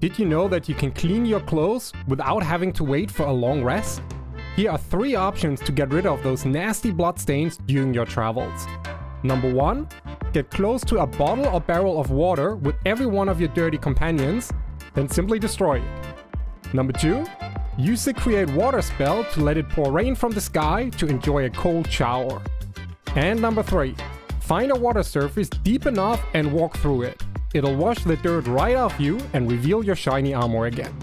Did you know that you can clean your clothes without having to wait for a long rest? Here are three options to get rid of those nasty blood stains during your travels. Number 1. Get close to a bottle or barrel of water with every one of your dirty companions, then simply destroy it. Number 2. Use the create water spell to let it pour rain from the sky to enjoy a cold shower. And number 3. Find a water surface deep enough and walk through it. It'll wash the dirt right off you and reveal your shiny armor again.